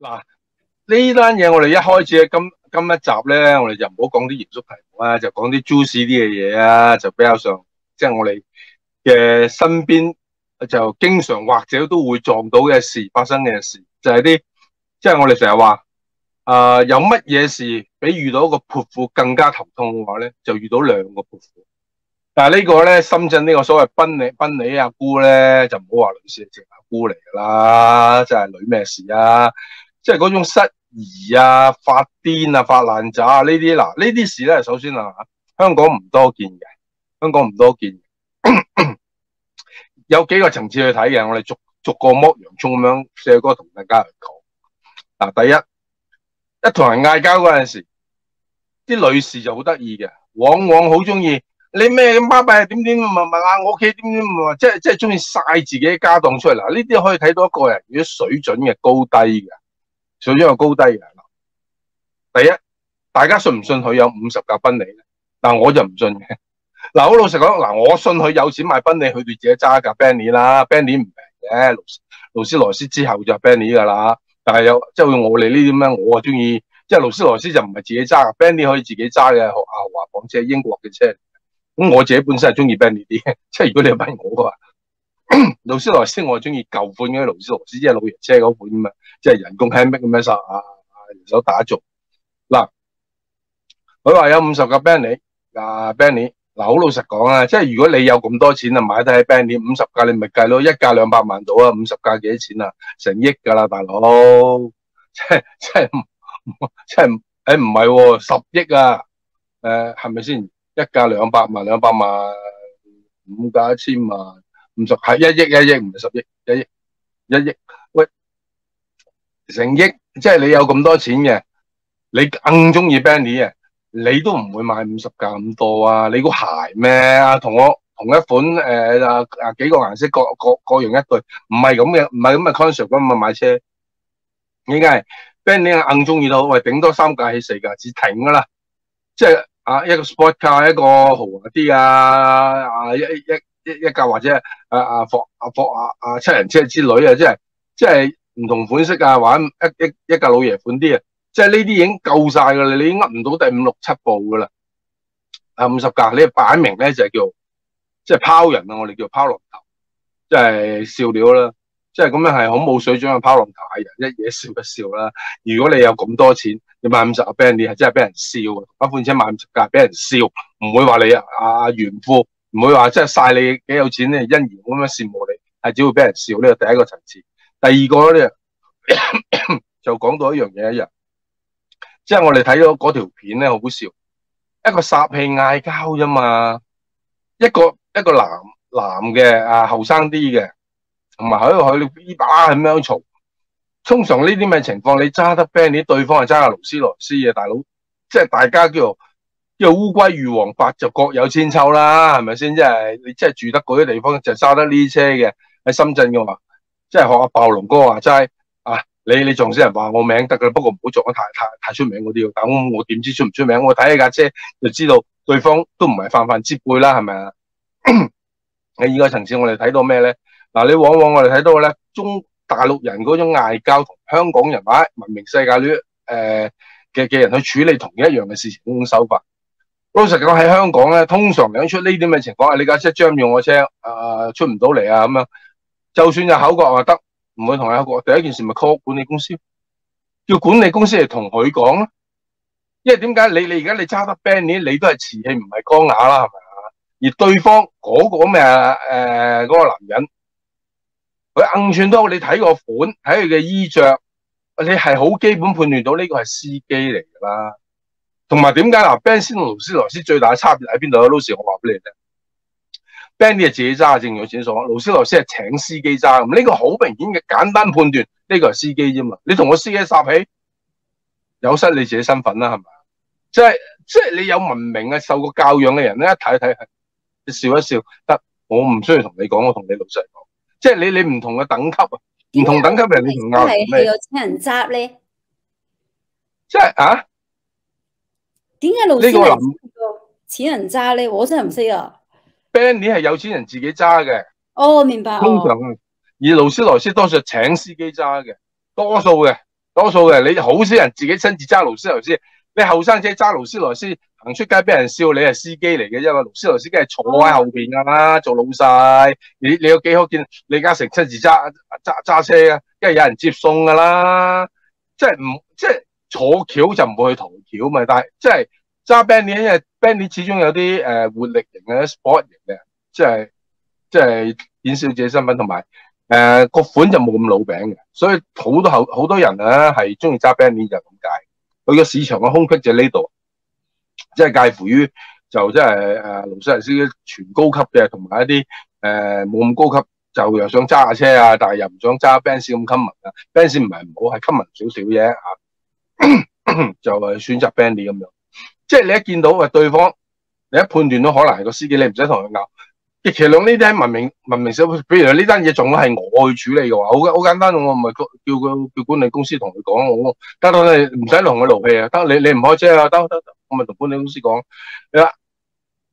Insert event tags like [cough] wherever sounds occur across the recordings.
嗱，呢單嘢我哋一開始今今一集咧，我哋就唔好講啲嚴肅題目啊，就講啲 juicy 啲嘅嘢啊，就比較上即係、就是、我哋嘅身邊就經常或者都會撞到嘅事發生嘅事，就係啲即係我哋成日話啊，有乜嘢事比遇到一個潑婦更加頭痛嘅話咧，就遇到兩個潑婦。但系呢個咧，深圳呢個所謂賓利賓利阿姑咧，就唔好話女士，直阿姑嚟噶啦，即係女咩事啊？即係嗰種失儀啊、發癲啊、發爛渣啊呢啲嗱，呢啲事咧，首先啊，香港唔多見嘅，香港唔多見，[coughs] 有幾個層次去睇嘅，我哋逐逐個剝洋蔥咁樣四哥同大家去講。嗱，第一，一同人嗌交嗰陣時，啲女士就好得意嘅，往往好中意。你咩咁巴閉？點點問問啊？我屋企點點問？即係即係中意晒自己家當出嚟嗱，呢啲可以睇到一個人如果水準嘅高低嘅，水準嘅高低嘅。第一，大家信唔信佢有五十架賓利咧？嗱，我就唔信嘅。[laughs] 嗱，好老實講，嗱，我信佢有錢買賓利，佢哋自己揸架 b e n l y 啦 b e n l y 唔平嘅，勞勞斯萊斯之後就 b e n l y 噶啦。但係有即係我哋呢啲咩，我啊中意，即係勞斯萊斯就唔係自己揸 b e n l y 可以自己揸嘅，學阿華房車，英國嘅車。咁我自己本身係中意 b e n l y 啲，[laughs] 即係如果你問我嘅話，[coughs] 勞斯萊斯我中意舊款嘅勞斯萊斯，即係老爺車嗰款咁啊，即系人工輕逼咁樣啊啊，人手打造。嗱，佢话有五十个 Bentley，啊 Bentley，嗱好老实讲啊，即系如果你有咁多钱啊，买得起 Bentley 五十架，你咪计咯，一架两百万到啊，五十架几多錢啊？成亿噶啦，大佬，[laughs] 即系即系即系，诶唔系喎，十亿啊，诶系咪先？一架两百万，两百万，五架一千万，五十系一亿一亿，唔系十亿，一亿一億，成億，即係你有咁多錢嘅，你更中意 Benny 嘅，你都唔會買五十架咁多啊！你估鞋咩啊？同我同一款诶啊啊幾個顏色各各各樣一對，唔係咁嘅，唔係咁嘅 concept 咁啊買車，應該係 Benny 硬中意到，喂，頂多三架起四架至停噶啦，即係。啊，一個 sport car，一個豪華啲啊，啊一一一一架或者啊啊霍啊霍啊啊七人車之類啊，即系即係唔同款式啊，玩一一一架老爺款啲啊，即係呢啲已經夠晒噶啦，你已經噏唔到第五六七部噶啦，啊五十架，你擺明咧就係叫即係拋人啊，我哋叫拋落頭，即係笑料啦。即係咁樣係好冇水準嘅拋浪頭藝人，一嘢笑一笑啦。如果你有咁多錢，你買五十架 Bentley 係真係俾人笑，一款車買五十架俾人笑，唔會話你啊啊炫富，唔會話即係晒你幾有錢咧，欣然咁樣羨慕你，係只會俾人笑呢個第一個層次。第二個咧 [coughs] 就講到一樣嘢一樣，即係我哋睇到嗰條片咧好笑，一個煞氣嗌交啫嘛，一個一个男男嘅啊後生啲嘅。同埋喺度喺度嗶吧咁樣嘈，通常呢啲咩情況？你揸得 Bentley，對方係揸下勞斯莱斯嘅大佬，即係大家叫做叫烏龜遇王法就各有千秋啦，係咪先？即係你即係住得嗰啲地方就揸得呢啲車嘅喺深圳嘅話，即係學阿暴龍哥話齋啊！你你撞死人話我名得噶啦，不過唔好撞得太太太出名嗰啲，等我點知出唔出名？我睇你架車就知道對方都唔係泛泛之輩啦，係咪啊？[coughs] 喺依個層次我哋睇到咩咧？嗱，你往往我哋睇到咧，中大陸人嗰種嗌交同香港人或者文明世界呢誒嘅嘅人去處理同一樣嘅事情嗰種手法，老實講喺香港咧，通常嚟出呢啲咁嘅情況，你架車 jam 住我車，啊出唔到嚟啊咁樣，就算有口角話得，唔會同佢口角，第一件事咪 call 管理公司，叫管理公司嚟同佢講咯，因為點解你你而家你揸得 Bentley 你都係瓷器唔係缸瓦啦，係咪啊？而對方嗰個咩诶嗰個男人。佢硬串都，你睇个款，睇佢嘅衣着，你係好基本判斷到呢個係司機嚟噶啦。同埋點解嗱，Benz 同勞斯萊斯最大嘅差別喺邊度啊？老時我話俾你聽，Benz 係自己揸，正如我前所講，勞斯萊斯係請司機揸。咁呢個好明顯嘅簡單判斷，呢個係司機啫嘛。你同個司機霎起，有失你自己身份啦，係咪？即係即係你有文明嘅、受過教養嘅人咧，一睇一睇，你笑一笑得。我唔需要同你講，我同你老實講。即係你你唔同嘅等級啊，唔同等級嘅人你同拗咩？係有錢人揸咧，即係啊？點解勞斯萊斯錢人揸咧？我真係唔識啊。Bentley 係有錢人自己揸嘅。哦，明白。通常而勞斯萊斯多數係請司機揸嘅，多數嘅，多數嘅，你好少人自己親自揸勞斯萊斯。你後生仔揸勞斯萊斯行出街俾人笑，你係司機嚟嘅，因為勞斯萊斯梗係坐喺後邊噶啦，做老細。你你有幾可見李嘉誠親自揸揸揸車啊？因為有人接送噶啦，即係唔即係坐橋就唔會去逃轎嘛。但係即係揸 Bentley，因為 Bentley 始終有啲誒活力型嘅 sport 型嘅，即係即係顯示自己身份同埋。誒，個、呃、款就冇咁老餅嘅，所以好多好好多人咧係中意揸 Bentley 就咁解。佢個市場嘅空隙就呢度，即係介乎於就即係誒勞斯萊斯全高級嘅，同埋一啲誒冇咁高級，就又想揸下車啊，但係又唔想揸 Benz 咁 common 啊。Benz 唔係唔好，係 common 少少啫吓，就係選擇 Bentley 咁樣。即係你一見到喂對方，你一判斷到可能係個司機，你唔使同佢拗。極其量呢啲喺文明文明社會，比如呢單嘢仲係我去處理嘅話，好好簡單，我唔係叫佢叫管理公司同佢講，我得到你唔使同佢勞氣啊，得你你唔開車啊，得得得，我咪同管理公司講，你話，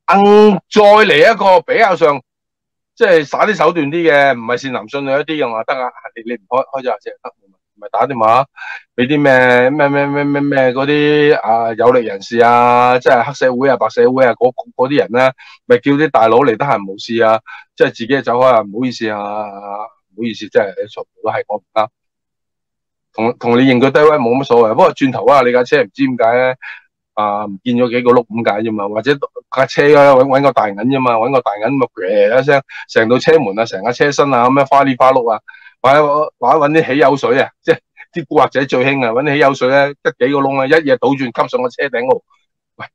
嗯，再嚟一個比較上，即係耍啲手段啲嘅，唔係善男信女一啲嘅話，得啊，你你唔開開咗車得。咪打電話俾啲咩咩咩咩咩咩嗰啲啊有力人士啊，即係黑社會啊、白社會啊嗰啲人咧，咪叫啲大佬嚟得閒冇事啊，即係自己走開啊，唔好意思啊，唔好意思，即係全部都係我唔得，同同你認佢低威冇乜所謂，不過轉頭啊，你架車唔知點解咧啊唔見咗幾個碌咁解啫嘛，或者架車啊搵搵個大銀啫嘛，搵個大銀咪嘭一聲，成到車門啊，成架車身啊咁樣花里花碌啊。或者或者揾啲汽油水啊，[laughs] 即係啲古惑仔最興啊，揾啲汽油水咧，得幾個窿啊，一嘢倒轉吸上個車頂度。喂，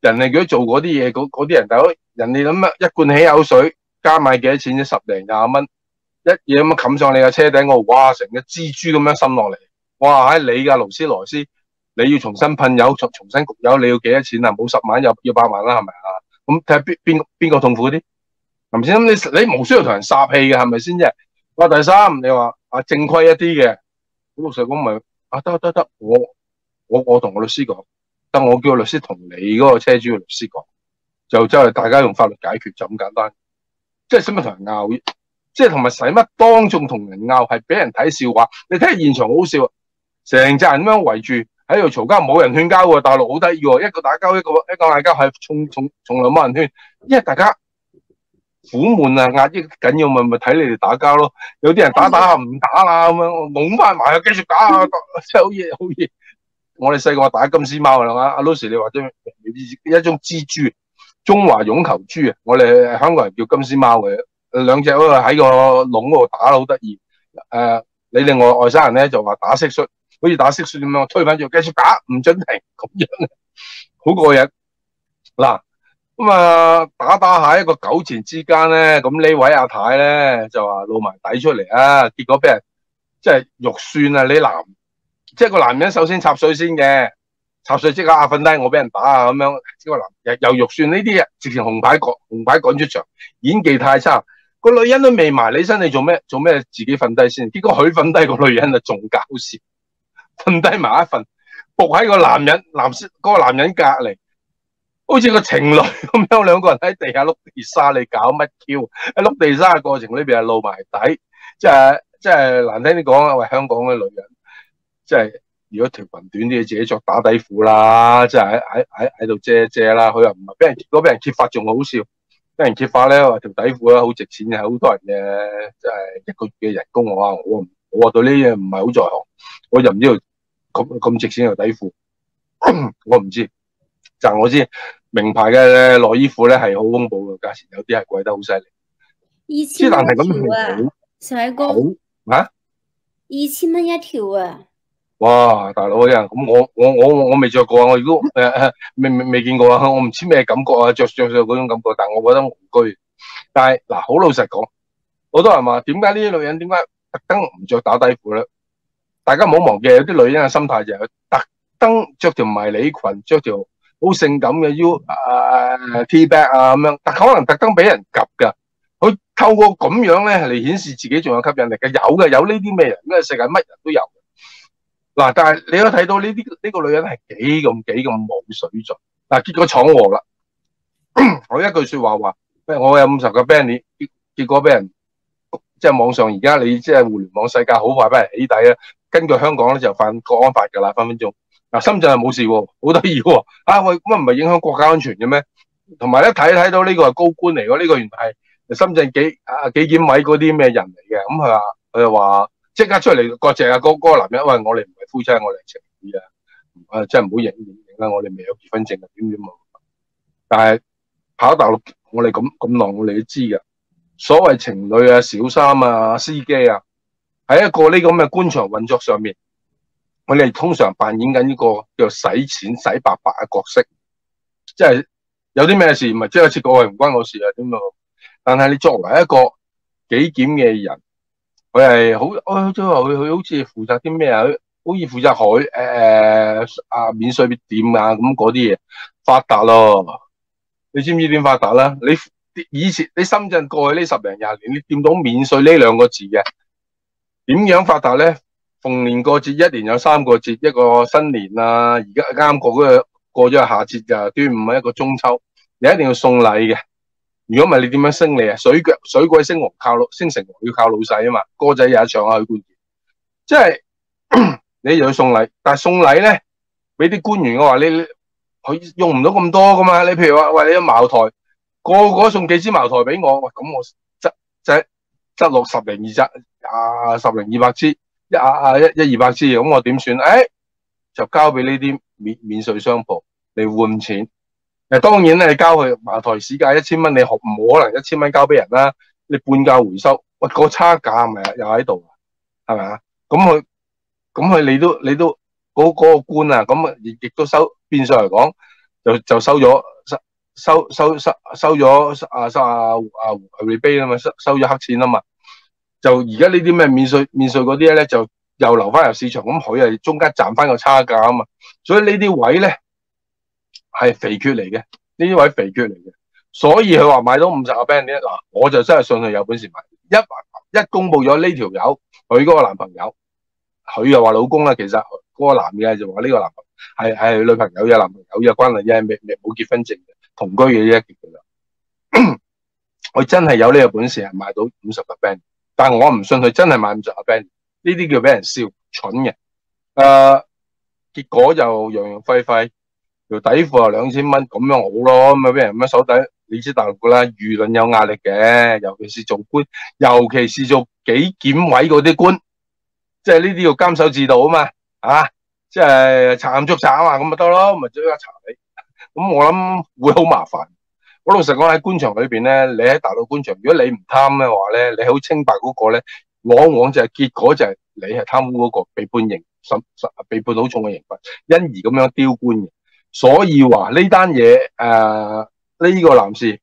人哋如果做嗰啲嘢，嗰啲人大佬，人哋諗啊，一罐汽油水加埋幾多錢啫？十零廿蚊，一嘢咁樣冚上你個車頂度，哇！成個蜘蛛咁樣滲落嚟，哇！喺你噶勞斯萊斯，你要重新噴油，重重新焗油，你要幾多錢啊？冇十萬又要百萬啦，係咪啊？咁睇下邊邊邊個痛苦啲？係咪先？你你无需要同人撒氣嘅，係咪先啫？哇！第三，你話啊正規一啲嘅，老實講咪啊得得得，我我我同我律師講，等我叫個律師同你嗰個車主嘅律師講，就真係大家用法律解決就咁簡單，即係使乜同人拗？即係同埋使乜當眾同人拗？係俾人睇笑話。你睇下現場好笑，成扎人咁樣圍住喺度嘈交，冇人勸交喎。大陸好得意喎，一個打交一個一個嗌交係從從從來冇人勸，因為大家。苦悶啊，压抑緊要咪咪睇你哋打交咯。有啲人打打下唔打啦咁樣，懵翻埋啊，繼續打啊，真係好嘢好嘢。我哋細個打金絲貓啦嘛，阿 Lucy 你話咗一種蜘蛛，中華絨球蛛啊。我哋香港人叫金絲貓嘅，兩隻喺喺個籠嗰度打好得意。诶、你另外外省人咧就話打蟋蟀，好似打蟋蟀咁樣推翻住繼續打，唔准停咁樣，好過癮嗱。咁啊，打打下一個糾纏之間咧，咁呢位阿太咧就話露埋底出嚟啊，結果俾人即係肉酸啊！你男即係個男人首先插水先嘅，插水即刻啊瞓低，我俾人打啊咁樣，即個男又又肉酸呢啲啊，直情紅牌趕紅牌赶出場，演技太差，個女人都未埋你身，你做咩做咩自己瞓低先？結果佢瞓低個女人就仲搞笑，瞓低埋一份，伏喺個男人男嗰、嗰個男人隔篱。好似個情侶咁樣，兩個人喺地下碌地沙，你搞乜 Q？喺碌地沙嘅過程裏邊係露埋底，即係即係難聽啲講啊！喂，香港嘅女人，即係如果條裙短啲，自己着打底褲啦，即係喺喺喺度遮遮啦。佢又唔係俾人，如果俾人揭发仲好笑，俾人揭发咧話條底褲咧好值錢嘅，好多人嘅即係一個月嘅人工。我話我我話對呢樣唔係好在行，我就唔知道咁咁值錢嘅底褲，[clears throat] 我唔知。但我知名牌嘅內衣褲咧係好恐怖嘅價錢，有啲係貴得好犀利。二千蚊一條啊，細哥啊，二千蚊一條啊！哇，大佬啊，咁我我我我未着過啊，我如果誒誒 [laughs] 未未未見過啊，我唔知咩感覺啊，着着上嗰種感覺，但係我覺得戇居。但係嗱，好老實講，好多人話點解呢啲女人點解特登唔着打底褲咧？大家唔好忘記，有啲女人嘅心態就係特登着條迷你裙，着條。好性感嘅 U 誒 T back 啊咁樣，但可能特登俾人及噶，佢透過咁樣咧嚟顯示自己仲有吸引力嘅，有嘅有呢啲咩人，咩世界乜人都有。嗱，但係你都睇到呢啲呢個女人係幾咁幾咁冇水準。嗱，結果闖禍啦，[coughs] 我一句說話話，我有五十個 band，結果俾人即係網上而家你即係互聯網世界好快俾人起底啊，根據香港咧就犯國安法噶啦，分分鐘。嗱，深圳係冇事喎，好得意喎。啊喂，乜唔系影響國家安全嘅咩？同埋一睇睇到呢個係高官嚟嘅，呢個原來係深圳紀啊紀檢委嗰啲咩人嚟嘅。咁佢話佢又話即刻出嚟割席啊！嗰嗰個男人，喂，我哋唔係夫妻，我哋情侶啊！啊，真係唔好影影影啦，我哋未有結婚證啊，點點啊！但係跑大陸，我哋咁咁耐，我哋都知㗎。所謂情侶啊、小三啊、司機啊，喺一個呢咁嘅官場運作上面，我哋通常扮演緊呢個叫使錢使白白嘅角色，即係有啲咩事唔係即刻切過去，唔關我事啊點啊！但係你作為一個紀檢嘅人，佢係好，即係話佢佢好似負責啲咩啊？好似負責海誒誒啊免稅店啊咁嗰啲嘢發達咯，你知唔知點發達啦？你以前你深圳過去呢十零廿年，你掂到免稅呢兩個字嘅，點樣發達咧？逢年過節，一年有三個節，一個新年啊，而家啱過嗰個過咗夏節就端午啊，一個中秋，你一定要送禮嘅。如果唔係你點樣升你啊？水腳 [laughs] 水鬼升王靠老，升成王要靠老細啊嘛。歌仔有一唱啊，許冠傑，即係你又要送禮，但係送禮咧，俾啲官員嘅話，你佢用唔到咁多噶嘛。你譬如話喂，你有茅台。個個送幾支茅台俾我，咁我執執執落十零二隻啊，十零二百支，一啊啊一一二百支，咁我點算？诶、就交俾呢啲免免稅商鋪嚟換錢。誒，當然咧，你交去茅台市價一千蚊，你可唔可能一千蚊交俾人啦？你半價回收，喂，個差價咪又喺度，係咪啊？咁佢咁佢你都你都嗰嗰、嗰個官啊，咁亦亦都收變相嚟講，就就收咗。收收收收咗啊收啊啊回杯啊嘛，收收咗黑錢啊嘛，就而家呢啲咩免稅免税嗰啲咧，就又留翻入市場，咁佢係中間賺翻個差價啊嘛，所以呢啲位咧係肥缺嚟嘅，呢啲位肥缺嚟嘅，所以佢話買到五十個 band 咧，嗱，我就真係信佢有本事買，一一公布咗呢條友佢嗰個男朋友，佢又話老公啦，其實嗰個男嘅就話呢個男朋友係係女朋友有男朋友有關係，因為未未冇結婚證嘅。同居嘅啫，其實佢真係有呢個本事係買到五十個 band，但我唔信佢真係買唔着阿 band，呢啲叫俾人笑，蠢嘅。誒、呃，結果就洋洋廢廢，條底褲又兩千蚊，咁樣好咯，咁啊俾人咁樣手底，你知大陸噶啦，輿論有壓力嘅，尤其是做官，尤其是做紀檢委嗰啲官，即係呢啲要監守自盜啊嘛，啊，即係查暗捉查啊嘛，咁咪得咯，咪即刻查你。咁我諗會好麻煩。我老實講喺官場裏邊咧，你喺大陸官場，如果你唔貪嘅話咧，你好清白嗰個咧，往往就係結果就係你係貪污嗰個被判刑，审被判好重嘅刑罰，因而咁樣丟官嘅。所以話呢單嘢诶，呢、呃呢個男士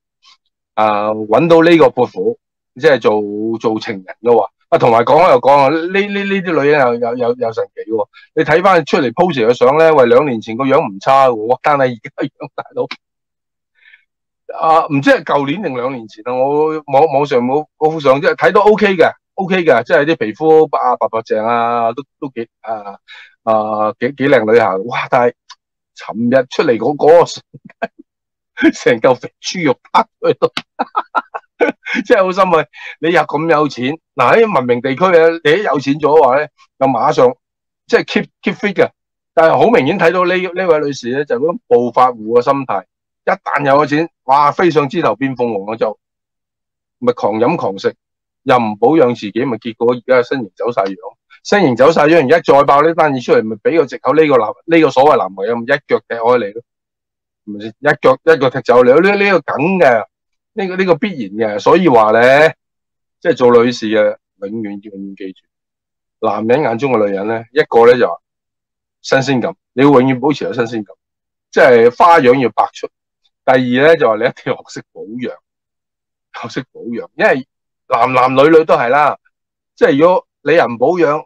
诶搵、到呢個潑婦，即係做做情人嘅話。啊，同埋講開又講啊，呢呢呢啲女人又有有有神奇喎！你睇翻出嚟 pose 嘅相咧，喂，兩年前個樣唔差喎，但係而家個樣大佬啊，唔知係舊年定兩年前啊，我網網上冇嗰幅相，即係睇到 OK 嘅，OK 嘅，即係啲皮膚白白白淨啊，都都幾啊啊幾幾靚女下，哇！但係尋日出嚟嗰嗰個 [laughs] 成嚿肥豬肉拍喺度。[laughs] 真係好心啊！你又咁有錢，嗱喺文明地區啊，你一有錢咗嘅話咧，就馬上即係 keep keep fit 嘅。但係好明顯睇到呢呢位女士咧，就嗰種暴發戶嘅心態，一旦有咗錢，哇，飛上枝頭變鳳凰，我就咪狂飲狂食，又唔保養自己，咪結果而家身形走晒樣，身形走晒樣，而家再爆呢單嘢出嚟，咪俾個藉口呢個男呢个所謂男朋友，咪一腳踢开你咯，咪？一腳一腳踢走你，呢呢個梗嘅。呢個呢个必然嘅，所以話咧，即係做女士嘅，永遠永遠記住，男人眼中嘅女人咧，一個咧就話新鮮感，你要永遠保持有新鮮感，即係花樣要百出。第二咧就话你一定要學識保養，學識保養，因為男男女女都係啦，即係如果你人保養，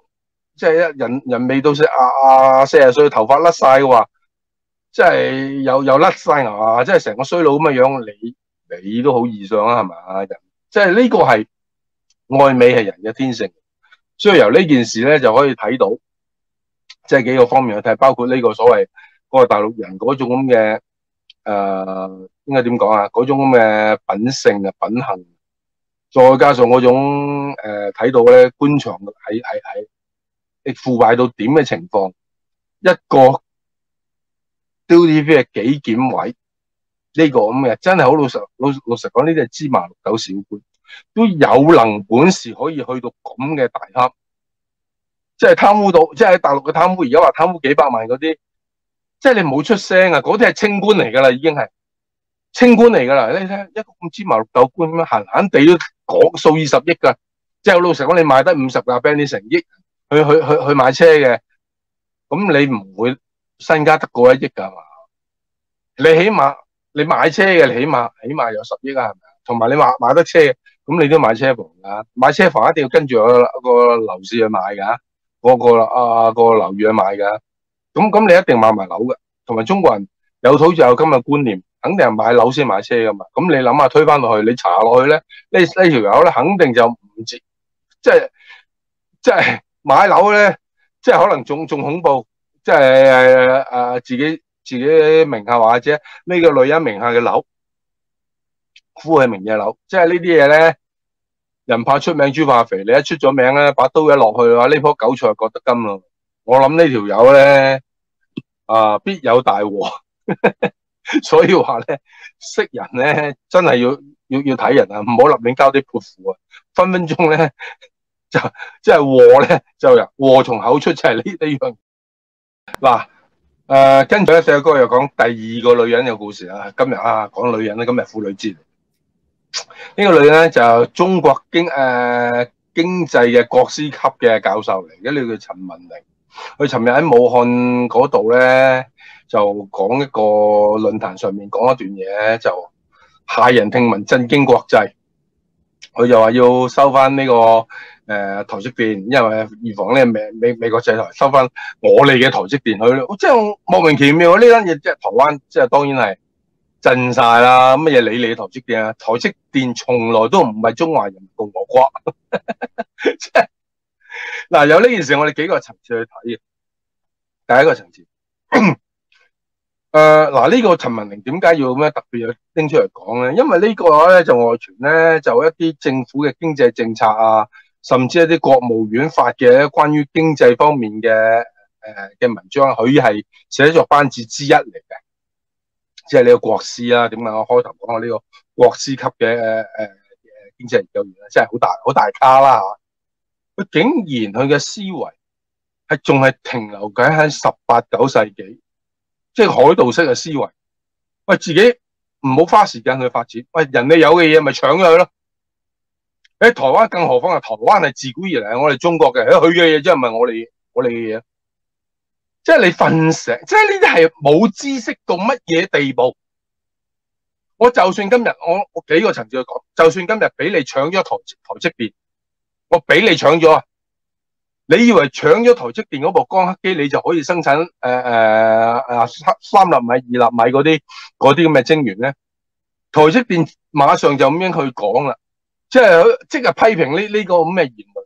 即係一人人未到四啊啊四十歲頭髮甩晒嘅話，即係又又甩晒牙，即係成個衰佬咁嘅樣你。你都好易上啊，係咪？人即係呢個係愛美係人嘅天性，所以由呢件事咧就可以睇到，即係幾個方面去睇，包括呢個所謂嗰個大陸人嗰種咁嘅誒，應該點講啊？嗰種咁嘅品性啊、品行，再加上嗰種睇到咧官場喺喺喺你腐敗到點嘅情況，一個 duty 嘅紀檢委呢、這個咁嘅，真係好老實老老實講，呢啲係芝麻綠豆小官，都有能本事可以去到咁嘅大坑，即係貪污到，即係喺大陸嘅貪污，而家話貪污幾百萬嗰啲，即系你冇出声啊，嗰啲系清官嚟噶啦，已经系清官嚟噶啦，你睇一个咁芝麻绿豆官咁樣，閒閒地都讲数二十亿噶，即係老实讲，你賣得五十架 Bentley 成亿。去去去去买车嘅，咁你唔会身家得过一亿噶嘛？你起码你买车嘅，你起码起码有十亿啊，系咪？同埋你買買得車，咁你都买车房噶，买车房一定要跟住個個樓市去买噶，個個啊个楼宇去买噶，咁咁你一定買埋樓嘅。同埋中國人有土就有今日觀念，肯定係買樓先買車噶嘛。咁你諗下推翻落去，你查落去咧，呢呢條友咧肯定就唔知，即係即係。買樓咧，即係可能仲仲恐怖，即係誒誒自己自己名下或者呢個女人名下嘅樓，夫係名嘅樓，即係呢啲嘢咧，人怕出名豬怕肥，你一出咗名咧，把刀一落去嘅話，呢樖韭菜割得金咯。我諗呢條友咧啊必有大禍，[laughs] 所以話咧識人咧真係要要要睇人啊，唔好立亂交啲泼妇啊，分分鐘咧。[laughs] 就即係禍咧，就禍從口出，就係呢呢樣。嗱，誒，跟住咧，細哥又講第二個女人嘅故事啊。今日啊，講女人咧，今日婦女節。呢個女人咧就中國經誒經濟嘅國師級嘅教授嚟，嘅呢個叫陳文玲。佢尋日喺武漢嗰度咧，就講一個論壇上面講一段嘢，就駭人聽聞，震驚國際。佢就話要收翻呢個。誒、台積電，因為預防咧美美美國制裁，收翻我哋嘅台積電去，即係莫名其妙呢單嘢，即係台灣，即係當然係震晒啦。乜嘢理你台積電啊？台積電從來都唔係中華人民共和國。[laughs] 嗱，有呢件事，我哋幾個層次去睇嘅。第一個層次，誒、[coughs] 呃，嗱、呢個陳文玲點解要咩特別要拎出嚟講咧？因為個呢個咧就外傳咧，就一啲政府嘅經濟政策啊。甚至一啲國務院發嘅關於經濟方面嘅诶嘅文章，佢係寫作班子之一嚟嘅，即係呢個國師啦。點解我開頭講我呢個國師級嘅誒誒經濟研究员咧，真係好大好大咖啦吓！佢竟然佢嘅思维係仲係停留緊喺十八九世紀，即係海盜式嘅思維。喂，自己唔好花時間去發展，喂，人哋有嘅嘢咪搶咗佢咯。喺台灣，更何況係台灣係自古以嚟我哋中國嘅，佢嘅嘢真係唔系我哋我哋嘅嘢，即係你瞓醒，即係呢啲係冇知識到乜嘢地步。我就算今日我我幾個層次去講，就算今日俾你搶咗台台積電，我俾你搶咗啊！你以為搶咗台積電嗰部光刻機，你就可以生產誒誒誒三三納米、二納米嗰啲嗰啲咁嘅晶圓咧？台積電馬上就咁樣去講啦。即係即係批評呢呢個咁嘅言論，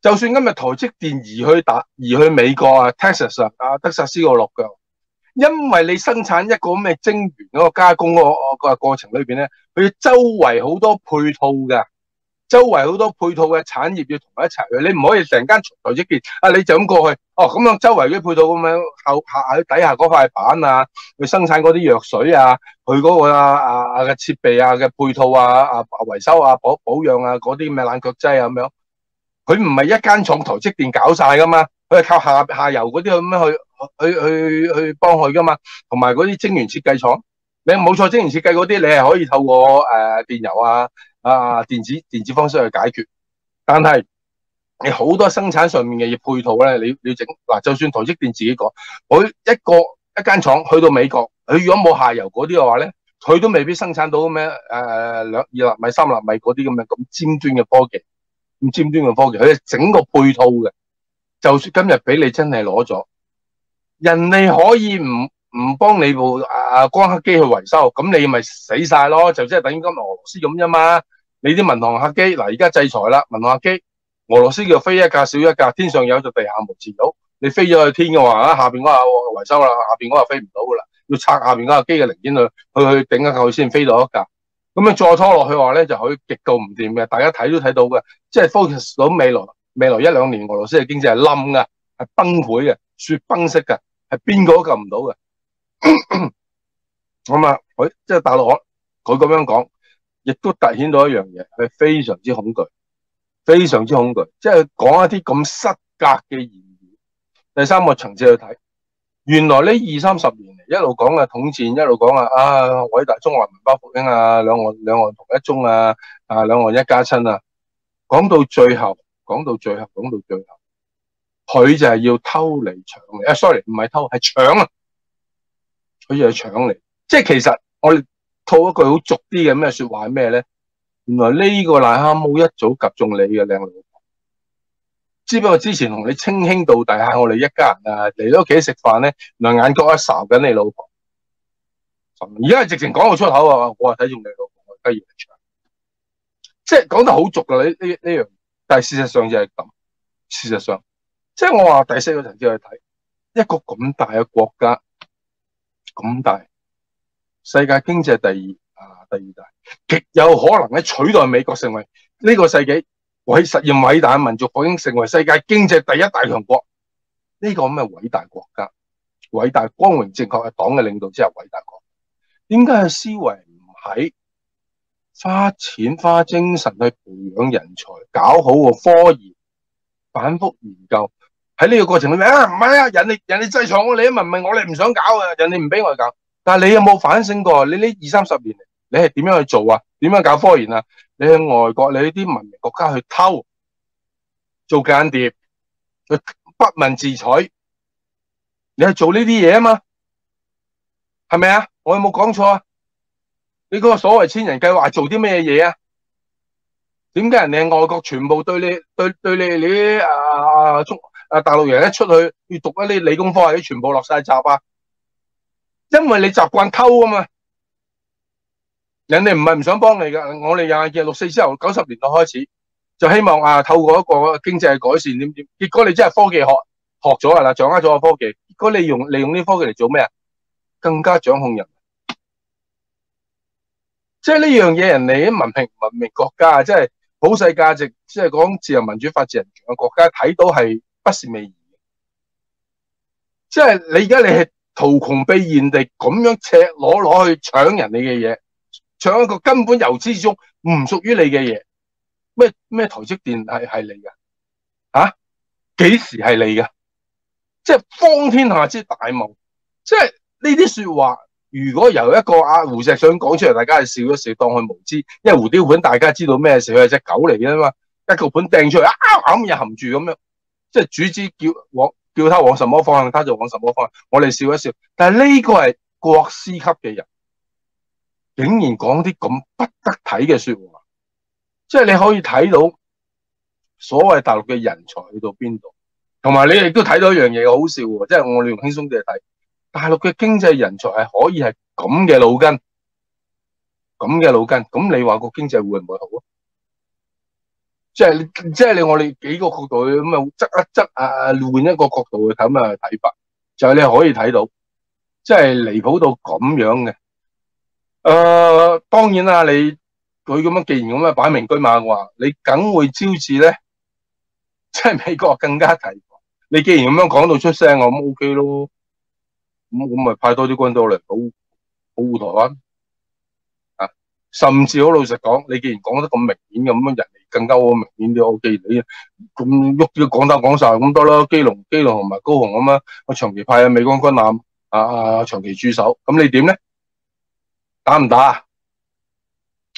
就算今日台積電移去打移去美國啊，Texas 啊，德薩斯個落腳，因為你生產一個咁嘅晶圓嗰個加工個個過程裏邊咧，佢周圍好多配套噶，周圍好多配套嘅產業要同佢一齊去，你唔可以成間台積電啊，你就咁過去，哦咁樣周圍啲配套咁樣後下底下嗰塊板啊，去生產嗰啲藥水啊。佢嗰個啊啊啊嘅設備啊嘅配套啊啊維修啊保保養啊嗰啲咩冷卻劑啊咁樣，佢唔係一間廠台積電搞晒噶嘛，佢係靠下下游嗰啲咁樣去去去去幫佢噶嘛，同埋嗰啲晶圓設計廠，你冇錯，晶圓設計嗰啲你係可以透過誒、呃、電郵啊啊電子電子方式去解決，但係你好多生產上面嘅嘢配套咧，你你整嗱，就算台積電自己講，佢一個一間廠去到美國。佢如果冇下游嗰啲嘅話咧，佢都未必生產到咩誒兩二納米、三納米嗰啲咁嘅咁尖端嘅科技，咁尖端嘅科技，佢係整個配套嘅。就算今日俾你真係攞咗，人哋可以唔唔幫你部啊光刻機去維修，咁你咪死晒咯，就即係等於今日俄羅斯咁啫嘛。你啲民航客機嗱，而家制裁啦，民航客機俄羅斯叫飛一架少一架，天上有就地下無自有。你飛咗去天嘅話，啊下邊嗰下維修啦，下邊嗰下飛唔到噶啦。要拆下邊嗰個機嘅零件去去去頂一架佢先飛到一架，咁樣再拖落去話咧就可以極度唔掂嘅。大家睇都睇到嘅，即係 focus 到未來未來一兩年俄羅斯嘅經濟係冧噶，係崩潰嘅，雪崩式嘅，係邊個都救唔到嘅。咁啊，佢即係大陸，佢咁樣講，亦都凸顯到一樣嘢，係非常之恐懼，非常之恐懼，即係講一啲咁失格嘅言語。第三個層次去睇，原來呢二三十年嚟一路講嘅統戰，一路講啊啊偉大中華民邦復興啊，兩岸两岸同一中啊，啊兩岸一家親啊，講到最後，講到最後，講到最後，佢就係要偷嚟搶嚟，啊 sorry 唔係偷，係搶啊，佢就係搶嚟。即係其實我哋套一句好俗啲嘅咩說話係咩咧？原來呢個癩蛤蟆一早及中你嘅靚老婆，只不過之前同你稱兄道弟，係我哋一家人啊，嚟到屋企食飯咧，兩眼角一睄緊你老婆。而家係直情講到出口啊！我话睇中你老婆，我而家要嚟搶。即係講得好俗噶呢呢呢樣，但係事實上就係咁。事實上，即係我話第四個層次去睇，一個咁大嘅國家，咁大。世界經濟第二啊，第二大，極有可能咧取代美國成為呢個世紀偉實現偉大嘅民族，已經成為世界經濟第一大強國。呢、這個咁嘅偉大國家，偉大光榮正確嘅黨嘅領導之下，偉大國家，點解佢思維唔喺花錢花精神去培養人才，搞好個科研，反覆研究喺呢個過程裏面啊？唔係啊，人哋人哋制裁我哋，唔係我哋唔想搞啊，人哋唔俾我哋搞。但係你有冇反省過？你呢二三十年嚟，你係點樣去做啊？點樣搞科研啊？你去外國，你呢啲文明國家去偷做間諜，去不問自取，你係做呢啲嘢啊嘛？係咪啊？我有冇講錯啊？你嗰個所謂千人計劃做啲咩嘢啊？點解人哋外國全部對你对对你你啊中啊大陸人一出去要讀一啲理工科，你全部落晒閘啊？因為你習慣偷啊嘛，人哋唔係唔想幫你噶，我哋廿廿六四之後九十年代開始就希望啊透過一個經濟改善點點，結果你真係科技學學咗啦，掌握咗個科技，結果你用利用呢科技嚟做咩啊？更加掌控人，即係呢樣嘢，人哋啲文明文明國家，即係普世價值，即係講自由民主法治人權嘅國家，睇到係不是味兒，即係你而家你系。圖窮匕現地咁樣赤裸裸去搶人哋嘅嘢，搶一個根本由始至終唔屬於你嘅嘢，咩咩台積電係係你嘅，啊？幾時係你嘅？即係方天下之大謀，即係呢啲說話，如果由一個阿胡石想講出嚟，大家係笑一笑，當佢無知，因為胡雕本大家知道咩事，佢係隻狗嚟嘅嘛，一個盤掟出嚟，啊咁又含住咁樣，即係主子叫往。叫他往什么方向，他就往什么方向。我哋笑一笑，但系呢個係國師級嘅人，竟然講啲咁不得體嘅說話，即係你可以睇到所謂大陸嘅人才去到邊度，同埋你亦都睇到一樣嘢好笑喎，即係我哋用輕鬆啲嚟睇，大陸嘅經濟人才係可以係咁嘅脑筋，咁嘅脑筋，咁你話個經濟會唔會好啊？即係即係你我哋幾個角度咁啊，側一側啊，換一個角度去睇咁啊睇法，就係、是、你可以睇到，即係離譜到咁樣嘅。诶、呃，當然啦，你佢咁樣既然咁樣擺明居馬嘅話，你梗會招致咧，[laughs] 即係美國更加提防。你既然咁樣講到出聲，我咁 OK 咯，咁咁咪派多啲軍刀嚟保保護台灣啊！甚至好老實講，你既然講得咁明顯咁樣人。更加好明顯啲，我記你咁喐啲講得講晒咁多啦，基隆、基隆同埋高雄咁啊，我長期派啊美軍軍艦啊啊長期駐守，咁你點咧？打唔打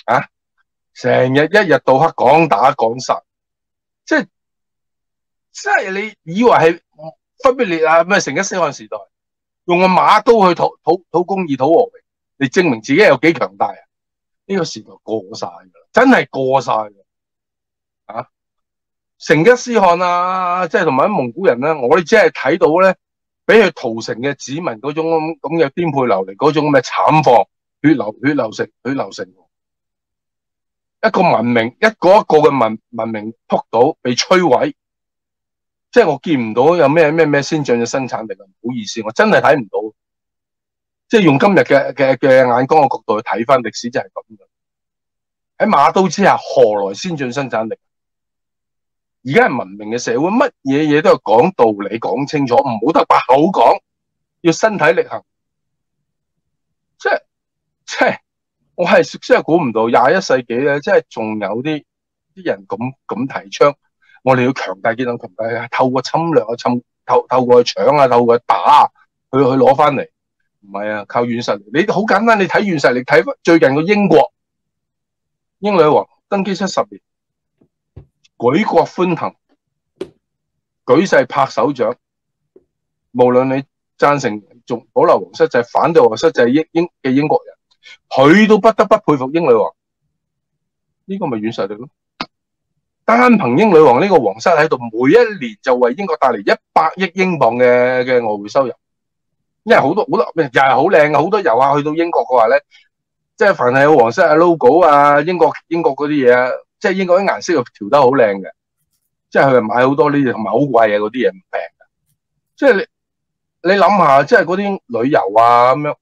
啊？啊！成日一日到黑講打講殺，即係即係你以為係忽必烈啊咩成吉思汗時代用個馬刀去討討討公義討和平，你證明自己有幾強大啊？呢個時代過晒噶啦，真係過晒。啊，成吉思汗啊，即係同埋啲蒙古人咧，我哋只係睇到咧，俾佢屠城嘅子民嗰種咁咁嘅顛沛流離嗰種咁嘅慘況，血流血流成血流成，一個文明一個一個嘅文文明撲倒被摧毀，即係我見唔到有咩咩咩先進嘅生產力啊！唔好意思，我真係睇唔到，即係用今日嘅嘅嘅眼光嘅角度去睇翻歷史，就係咁嘅。喺馬刀之下，何來先進生產力？而家係文明嘅社會，乜嘢嘢都係講道理、講清楚，唔好得把口講，要身體力行。即係即系，我係真系估唔到廿一世紀咧，即係仲有啲啲人咁咁提倡，我哋要強大，見到強大，透過侵略啊、侵透透過去搶啊、透過去打啊，去去攞翻嚟。唔係啊，靠軟實力。你好簡單，你睇軟實力，睇最近個英國英女王登基七十年。舉國歡騰，舉世拍手掌。無論你贊成仲保留皇室制，反對皇室制英英嘅英國人，佢都不得不佩服英女王。呢個咪軟實力咯。單憑英女王呢個皇室喺度，每一年就為英國帶嚟一百億英鎊嘅嘅外匯收入。因為好多好多又係好靚嘅，好多遊客去到英國嘅話咧，即係凡係有皇室啊 logo 啊，英國英国嗰啲嘢啊。即係英國啲顏色又調得好靚嘅，即係佢係買好多呢啲同埋好貴嘅嗰啲嘢唔平嘅。即係你你諗下，即係嗰啲旅遊啊咁樣，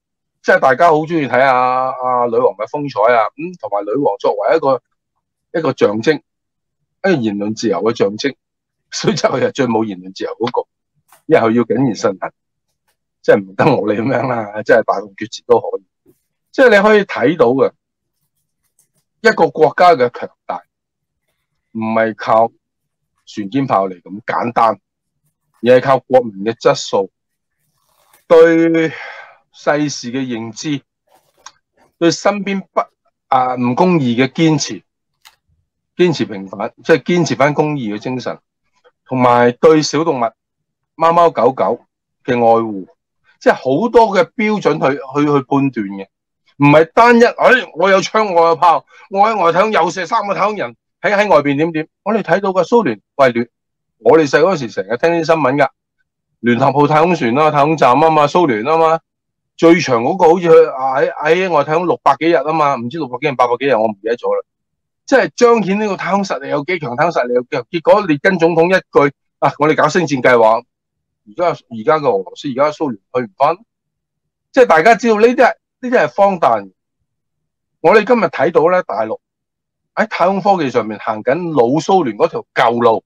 即係大家好中意睇下阿女王嘅風采啊，咁同埋女王作為一個一个象徵，一個言論自由嘅象徵，所以就佢係最冇言論自由嗰個，因為佢要謹言慎行，即係唔得我哋咁樣啦，即係大放厥詞都可以，即係你可以睇到嘅。一個國家嘅強大唔係靠船堅炮利咁簡單，而係靠國民嘅質素、對世事嘅認知、對身邊不啊唔公義嘅堅持、堅持平反，即係堅持翻公義嘅精神，同埋對小動物、貓貓狗狗嘅愛護，即係好多嘅標準去去去判斷嘅。唔係單一，哎，我有槍，我有炮，我喺外太空又射三個太空人喺喺外邊點點？我哋睇到嘅蘇聯喂聯，我哋細嗰時成日聽啲新聞噶，聯合號太空船啦，太空站啊嘛，蘇聯啊嘛，最長嗰個好似去喺喺外太空六百幾日啊嘛，唔知六百幾日八百幾日，我唔記得咗啦。即係彰顯呢個太空實力有幾強，太空實力有幾強。結果列根總統一句啊，我哋搞星戰計劃，而家而家嘅俄羅斯，而家蘇聯去唔翻，即系大家知道呢啲係。呢啲系荒诞。我哋今日睇到咧，大陸喺太空科技上面行緊老蘇聯嗰條舊路，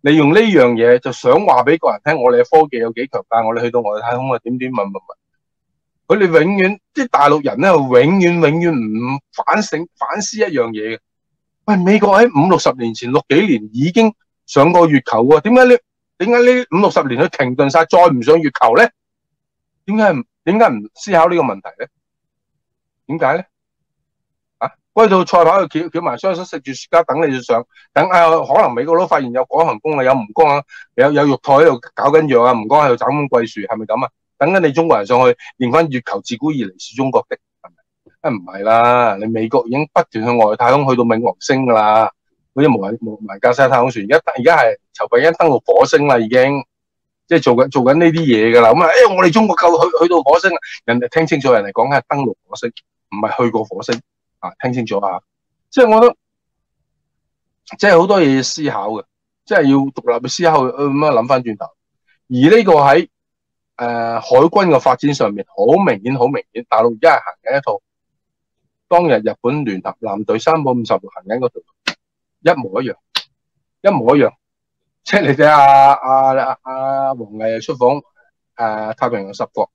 利用呢樣嘢就想話俾個人聽，我哋嘅科技有幾強大，我哋去到外太空啊点点问问问。佢哋永遠啲大陸人咧，永遠永遠唔反省反思一樣嘢嘅。喂，美國喺五六十年前六幾年已經上過月球喎，點解你？點解呢五六十年佢停頓晒，再唔上月球咧？點解唔點解唔思考呢個問題咧？點解咧？啊，歸到賽跑去翘翘埋双手食住雪茄等你上，等啊可能美國佬發現有廣寒宮啊，有吳剛啊，有有玉台喺度搞緊藥啊，吳剛喺度斬緊桂樹，係咪咁啊？等緊你中國人上去認翻月球自古以嚟是中國的，係咪？啊唔係啦，你美國已經不斷向外太空去到冥王星噶啦，嗰啲無人無人駕駛太空船，而家而家係籌備緊登陆火星啦，已經。即係做緊做紧呢啲嘢噶啦，咁啊，诶，我哋中國夠去去到火星，人哋聽清楚，人哋講緊係登陆火星，唔係去過火星啊，聽清楚啊！即係我覺得，即係好多嘢思考嘅，即係要獨立去思考，咁樣諗翻轉頭。而呢個喺诶、海軍嘅發展上面，好明顯，好明顯，大陸而家係行緊一套當日日本聯合艦隊三百五十六行緊嗰條，一模一樣，一模一樣。即系你睇下阿阿阿王毅出訪誒、啊、太平洋十國，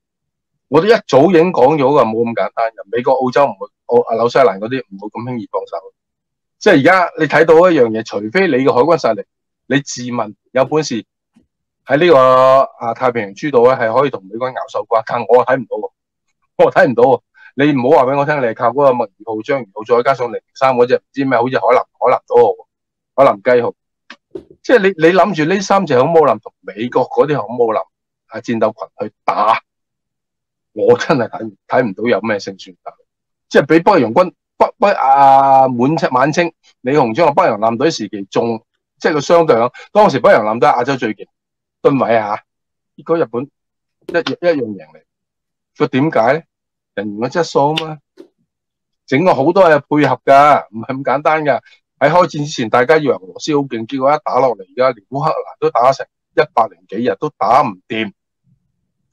我哋一早已經講咗噶，冇咁簡單。美國、澳洲唔會，澳阿紐西蘭嗰啲唔會咁輕易放手。即系而家你睇到一樣嘢，除非你嘅海軍實力，你自問有本事喺呢個啊太平洋諸島咧，係可以同美军咬手瓜，但我睇唔到，我睇唔到。你唔好話俾我聽，你係靠嗰個墨魚號、章魚號，再加上零三嗰隻唔知咩，好似海南海南島號、海南雞號。即係你你諗住呢三隻航母艦同美國嗰啲航母艦啊戰鬥群去打，我真係睇睇唔到有咩勝算。即係比北洋軍北北啊滿清晚清李鴻章嘅北洋艦隊時期仲即係個相對啊，當時北洋艦隊係亞洲最勁，噸位啊，結果日本一一樣贏嚟。佢點解咧？人员嘅質素啊嘛，整個好多嘢配合噶，唔係咁簡單噶。喺開戰之前，大家以為俄羅斯好勁，結果一打落嚟，而家連烏克蘭都打成一百零幾日都打唔掂，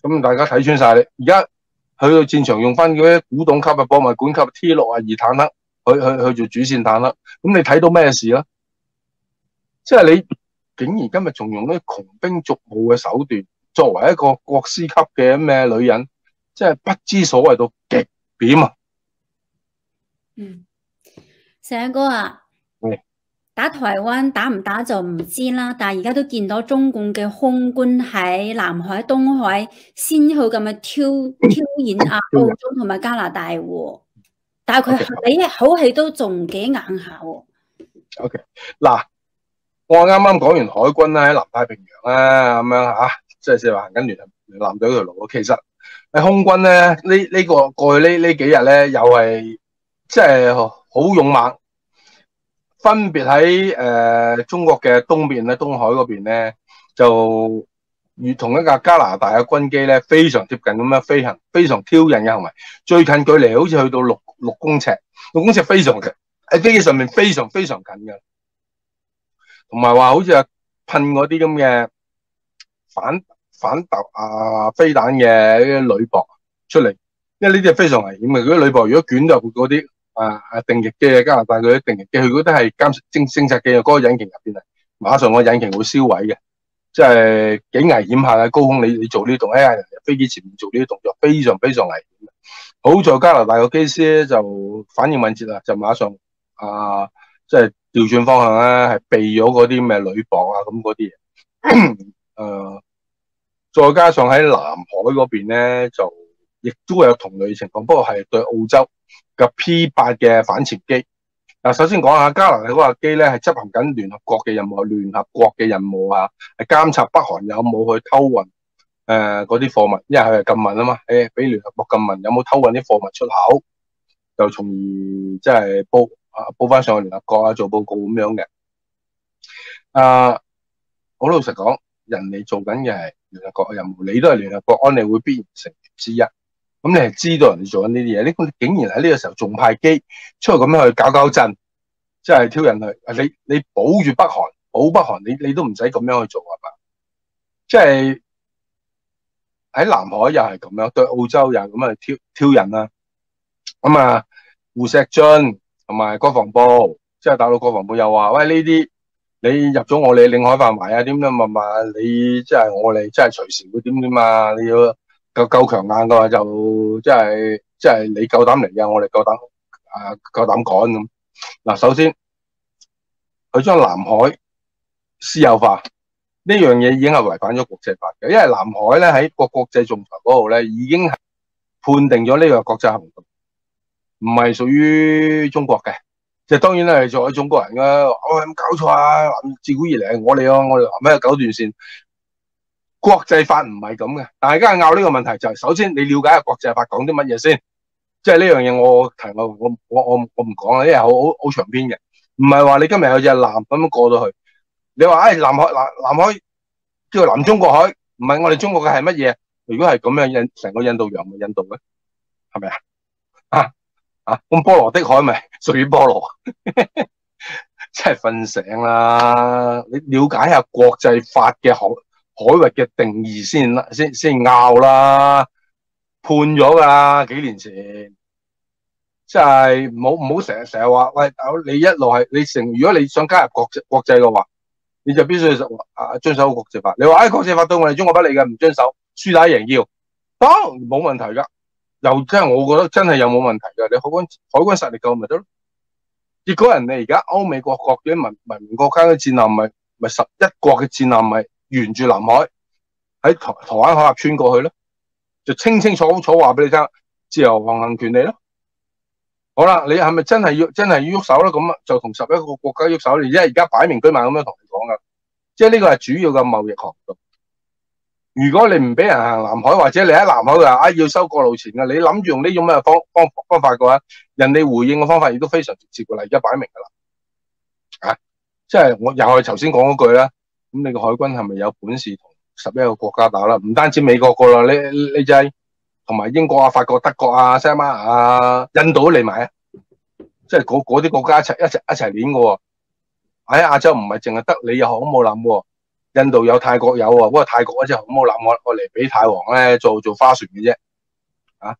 咁大家睇穿晒你。而家去到戰場用翻嗰啲古董級嘅博物館級 T 六啊二坦克去去去做主线坦克，咁你睇到咩事啦？即係你竟然今日仲用呢窮兵黷武嘅手段，作為一個國師級嘅咩女人，即係不知所謂到極點啊！嗯，成哥啊，嗯打台灣打唔打就唔知啦，但係而家都見到中共嘅空軍喺南海、東海先去咁嘅挑 [laughs] 挑戰啊澳洲同埋加拿大喎，但係佢你口氣都仲幾硬下喎。OK，嗱，我啱啱講完海軍咧喺南太平洋啦，咁樣吓，即係四話行緊聯合聯艦隊條路。其實喺空軍咧，呢呢、個過去呢呢幾日咧，又係即係好勇猛，分別喺诶中國嘅東邊咧，東海嗰邊咧，就與同一架加拿大嘅軍機咧，非常接近咁樣飛行，非常挑釁嘅行为。最近距離好似去到六六公尺，六公尺非常近。喺飛機上面非常非常近嘅，同埋話好似係噴嗰啲咁嘅反反導啊飛彈嘅鋁箔出嚟，因為呢啲係非常危險嘅。嗰啲鋁箔如果捲入嗰啲啊啊定翼機嘅加拿大嗰啲定翼機，佢嗰啲係監偵偵察機嘅嗰個引擎入邊啊，馬上個引擎會燒毀嘅，即係幾危險下嘅。高空你你做呢動，哎呀人哋飛機前面做呢啲動作，非常非常危險。好在加拿大個機師咧就反應敏捷啦，就馬上。啊，即係調轉方向咧，係避咗嗰啲咩鋁箔啊，咁嗰啲嘢。誒，[coughs] 再加上喺南海嗰邊咧，就亦都有同類情況，不過係對澳洲嘅 P 八嘅反潛機。嗱，首先講下加拿大嗰架機咧，係執行緊聯合國嘅任務，聯合國嘅任務啊，係監察北韓有冇去偷運誒嗰啲貨物，因為佢係禁運啊嘛，誒俾聯合國禁運，有冇偷運啲貨物出口，就從而即係報。啊，報翻上去聯合國啊，做報告咁樣嘅。啊，好老實講，人哋做緊嘅係聯合國嘅任務，你都係聯合國安理會必然成員之一。咁你係知道人哋做緊呢啲嘢，呢個竟然喺呢個時候仲派機出去咁樣去搞搞震，即係挑人去。你你保住北韓，保北韓，你你都唔使咁樣去做係嘛？即係喺南海又係咁樣，對澳洲又係咁去挑挑人啦。咁啊，胡錫進。同埋國防部，即係大陸國防部又話：喂，呢啲你入咗我哋領海範圍啊？點樣乜乜？你即係我哋，即係隨時會點點啊？你要夠夠強硬嘅話，就即係即系你夠膽嚟啊！我哋夠膽啊，夠膽趕咁。嗱，首先佢將南海私有化呢樣嘢已經係違反咗國際法嘅，因為南海咧喺個國際仲裁嗰度咧已經係判定咗呢個國際行動。唔係屬於中國嘅，即係當然係作為中國人噶。我有冇搞錯啊？自古以嚟我哋啊，我哋咩九段線？國際法唔係咁嘅。大家拗呢個問題就係，首先你了解下國際法講啲乜嘢先。即係呢樣嘢我提我我我我我唔講啦，因為好好好長篇嘅。唔係話你今日有隻艦咁樣過到去，你話唉南海南南海叫南中國海，唔係我哋中國嘅係乜嘢？如果係咁樣印成個印度洋咪印度嘅，係咪啊？啊！咁波罗的海咪 [laughs] 屬於波罗，[laughs] 真係瞓醒啦！你了解下國際法嘅海海域嘅定義先啦，先先拗啦，判咗噶幾年前，即係唔好唔好成日成日話喂，你一路係你成，如果你想加入國際國際嘅話，你就必須要啊遵守國際法。你話唉、哎，國際法對我哋中國不利嘅，唔遵守，輸打赢要，當冇問題噶。又即係，我覺得真係有冇問題㗎。你海軍海軍實力夠咪得咯？結果人哋而家歐美各國嘅文文明國家嘅戰艦咪咪十一國嘅戰艦咪沿住南海喺台台灣海峽穿過去咯，就清清楚楚話俾你聽，自由航行權利咯。好啦，你係咪真係要真係要喐手咧？咁，就同十一個國家喐手。而家而家擺明居埋咁樣同你講噶，即係呢個係主要嘅貿易行動。如果你唔俾人行南海，或者你喺南海啊，啊要收過路錢嘅，你諗住用呢種咩方方方法嘅話，人哋回應嘅方法亦都非常直接噶啦，而家擺明噶啦，啊，即係我又係頭先講嗰句啦。咁你個海軍係咪有本事同十一個國家打啦？唔單止美國個啦，你你就系同埋英國啊、法國、德國啊、西班牙啊、印度都嚟埋啊，即係嗰啲國家一齊一齐一齐练嘅。喺亞洲唔係淨係得你有航母艦喎。印度有，泰國有啊，不過泰國嗰隻航母艦我我嚟俾泰王咧做做花船嘅啫，啊，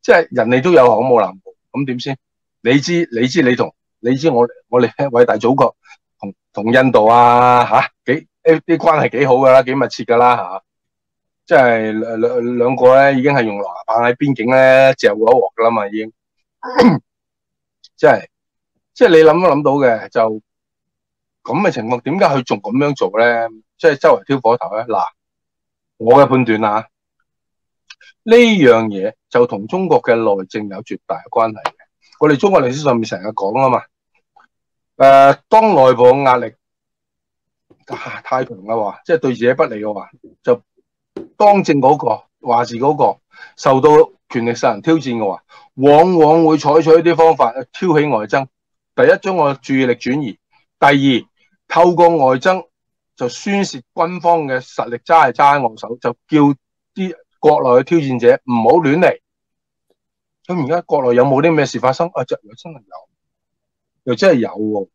即係人哋都有航母艦，咁點先？你知你知你同你知我我哋偉大祖國同同印度啊吓幾啲啲關係幾好噶啦，幾密切噶啦吓，即係兩兩兩個咧已經係用狼牙棒喺邊境咧嚼過一鑊噶啦嘛，已經，[coughs] 即係即係你諗都諗到嘅，就咁嘅情況，點解佢仲咁樣做咧？即係周圍挑火頭咧？嗱，我嘅判斷啊，呢樣嘢就同中國嘅內政有絕大嘅關係嘅。我哋中國歷史上面成日講啊嘛，誒、呃，當內部嘅壓力。太強嘅話，即係對自己不利嘅話，就當政嗰個話事嗰個受到權力勢人挑戰嘅話，往往會採取一啲方法挑起外爭。第一，將個注意力轉移；第二，透過外争就宣泄軍方嘅實力揸係揸喺我手，就叫啲國內嘅挑戰者唔好亂嚟。咁而家國內有冇啲咩事發生？啊，就又真系有，又真係有喎。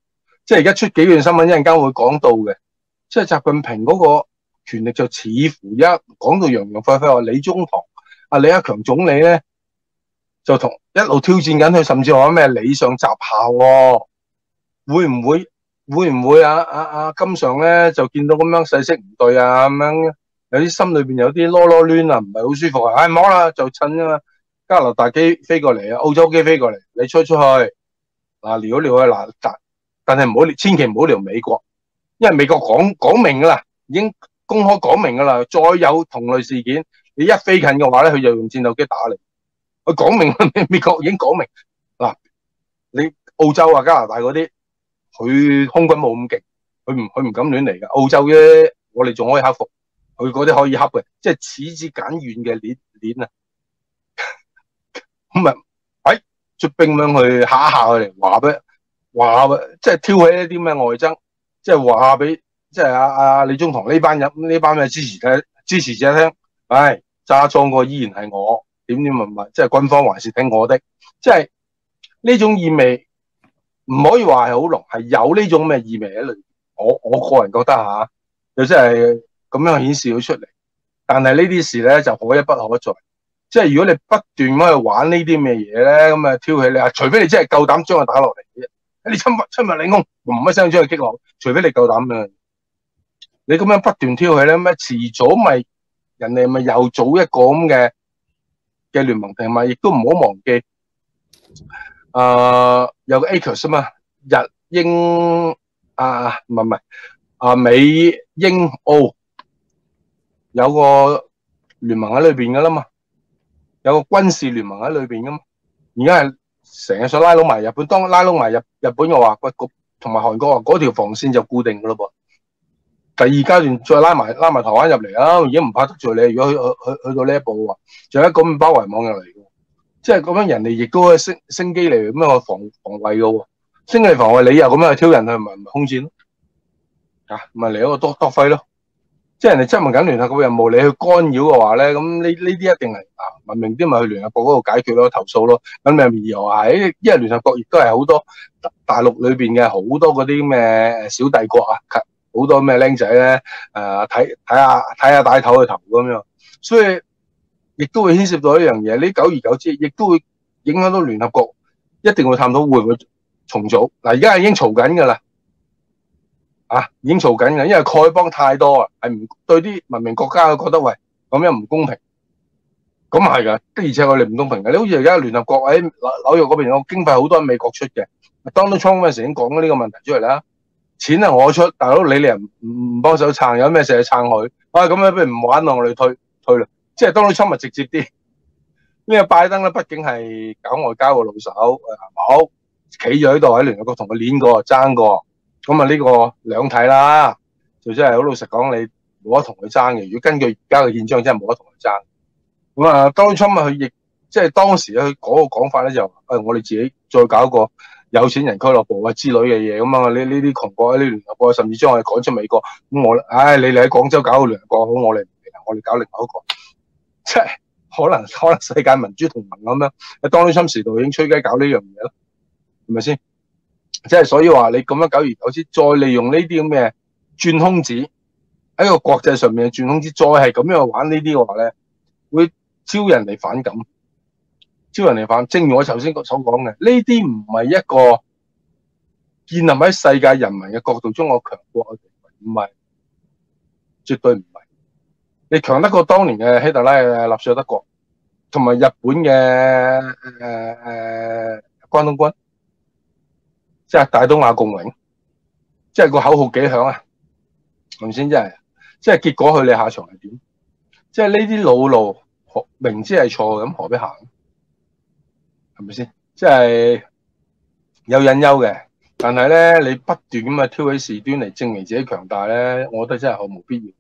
即係而家出幾段新聞，一陣間會講到嘅。即係習近平嗰個權力就似乎一講到洋洋廢廢話，李宗堂啊李克強總理咧就同一路挑戰緊佢，甚至話咩李上習下喎，會唔會會唔會啊啊啊金上咧就見到咁樣勢色唔對啊咁样，有啲心裏邊有啲囉囉攣啊，唔係好舒服啊，唉唔好啦，就趁啊加拿大機飛過嚟啊，澳洲機飛過嚟，你出出去嗱撩一撩去嗱，但但係唔好千祈唔好撩美國。因為美國講講明噶啦，已經公開講明噶啦，再有同類事件，你一飛近嘅話咧，佢就用戰鬥機打你。佢講明，[laughs] 美國已經講明嗱，你澳洲啊、加拿大嗰啲，佢空軍冇咁勁，佢唔佢唔敢亂嚟噶。澳洲嘅我哋仲可以克服，佢嗰啲可以克嘅，即係此之簡遠嘅鏈鏈啊。[laughs] 咁啊，哎，出兵咁去嚇一下佢哋，話俾話即係挑起一啲咩外爭。即係話俾，即係阿阿李宗堂呢班人呢班嘅支持者支持者聽，唉，揸莊個依然係我，點點問問，即係軍方還是聽我的，即係呢種意味唔可以話係好濃，係有呢種咩意味喺裏邊。我我個人覺得吓，又即係咁樣顯示咗出嚟。但係呢啲事咧就可一不可再，即係如果你不斷咁去玩呢啲咩嘢咧，咁啊挑起你啊，除非你真係夠膽將佢打落嚟嘅。你親密親密領空，唔一聲將佢擊落，除非你夠膽嘅。你咁樣不斷挑起咧，咩遲早咪人哋咪又組一個咁嘅嘅聯盟，定咪亦都唔好忘記，誒、呃、有個 AUKUS 啊嘛，日英啊唔係唔係啊美英澳有個聯盟喺裏邊噶啦嘛，有個軍事聯盟喺裏邊噶嘛，而家係。成日想拉攏埋日本，當拉攏埋日日本嘅話，個同埋韓國話嗰條防線就固定噶咯噃。第二階段再拉埋拉埋台灣入嚟啊，已經唔怕得罪你。如果去去去到呢一步嘅話，就一個咁包圍網入嚟，即係咁樣人哋亦都係升升機嚟咁樣去防防衛嘅。升機防衛，你又咁樣去挑人，去咪咪空戰咯？啊，咪嚟一個多多揮咯。即係人哋執行緊聯合國任務，你去干擾嘅話咧，咁呢呢啲一定係啊文明啲，咪去聯合國嗰度解決咯，投訴咯。咁咪又係，因為聯合國亦都係好多大陸裏邊嘅好多嗰啲咩小帝國啊，好多咩僆仔咧，誒睇睇下睇下帶頭去投咁樣，所以亦都會牽涉到一樣嘢。呢久而久之，亦都會影響到聯合國，一定會探討會唔會重組。嗱，而家已經嘈緊㗎啦。啊，已經嘈緊嘅，因為丐帮太多啊，系唔對啲文明國家覺得喂咁樣唔公平，咁係噶，的而且確我哋唔公平嘅。你好似而家聯合國喺紐約嗰邊我經費好多喺美國出嘅，Donald Trump 嗰陣時已經講咗呢個問題出嚟啦。錢係我出，大佬你哋唔唔幫手撐，有咩事去撐佢？啊咁樣不如唔玩咯，我哋退退啦。即係 Donald Trump 咪直接啲，呢個拜登咧，畢竟係搞外交嘅老手，誒好企咗喺度喺聯合國同佢攣過爭過。咁啊，呢個兩睇啦，就真係好老實講，你冇得同佢爭嘅。如果根據而家嘅憲章，真係冇得同佢爭。咁啊，Donald Trump 啊，佢亦即係當時佢嗰個講法咧，就誒，我哋自己再搞個有錢人俱樂部啊之類嘅嘢。咁啊，呢呢啲窮國呢啲聯合國，甚至將我哋趕出美國。咁我，唉、你哋喺廣州搞個聯合國好，我哋，我哋搞另外一個。即係可能可能世界民主同盟咁樣喺 Donald Trump 時代已經吹雞搞呢樣嘢咯，係咪先？即係所以話你咁樣久而久之，再利用呢啲咁嘅轉空子喺個國際上面嘅轉空子，再係咁樣玩呢啲嘅話咧，會招人哋反感，招人哋反。正如我頭先所講嘅，呢啲唔係一個建立喺世界人民嘅角度中，我強國嘅地位，唔係絕對唔係。你強得過當年嘅希特拉嘅納粹德國，同埋日本嘅誒誒關東軍，即係大東亞共榮，即係個口號幾響啊！係咪先？即係，即係結果佢你下場係點？即係呢啲老路，明知係錯，咁何必行？係咪先？即係有隱憂嘅，但係咧，你不斷咁啊挑起事端嚟證明自己強大咧，我覺得真係毫無必要。